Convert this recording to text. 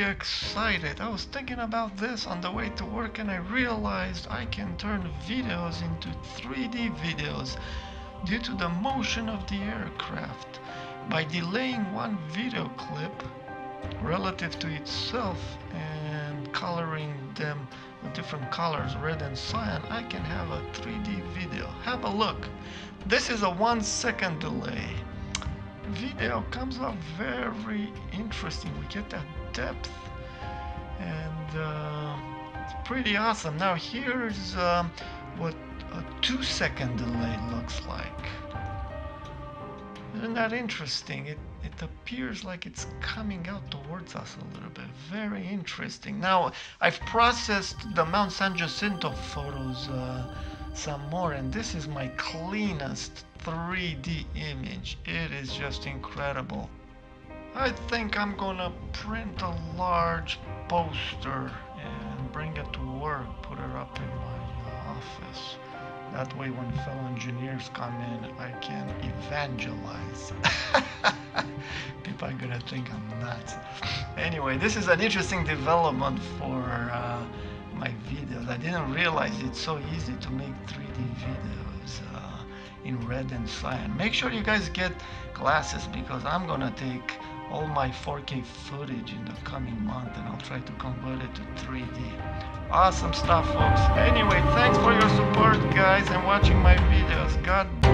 excited. I was thinking about this on the way to work and I realized I can turn videos into 3D videos due to the motion of the aircraft. By delaying one video clip relative to itself and coloring them with different colors, red and cyan, I can have a 3D video. Have a look. This is a one second delay. Video comes out very interesting. We get that depth and uh, it's pretty awesome. Now here's um, what a two second delay looks like. Isn't that interesting? It, it appears like it's coming out towards us a little bit. Very interesting. Now, I've processed the Mount San Jacinto photos uh, some more, and this is my cleanest 3D image. It is just incredible. I think I'm gonna print a large poster and bring it to work, put it up in my office. That way when fellow engineers come in, I can evangelize. People are gonna think I'm nuts. Anyway, this is an interesting development for uh, my videos. I didn't realize it's so easy to make 3D videos uh, in red and cyan. Make sure you guys get glasses because I'm gonna take all my 4K footage in the coming month and I'll try to convert it to 3D. Awesome stuff folks. Anyway, thanks for your support guys and watching my videos. God bless.